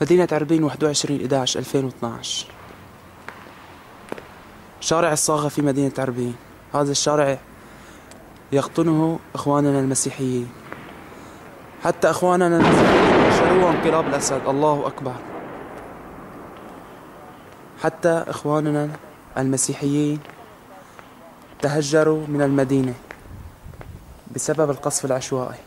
مدينة عربين 21 11 2012 شارع الصاغة في مدينة عربين. هذا الشارع يقطنه إخواننا المسيحيين. حتى إخواننا المسيحيين نشروا انقلاب الأسد. الله أكبر. حتى إخواننا المسيحيين تهجروا من المدينة بسبب القصف العشوائي.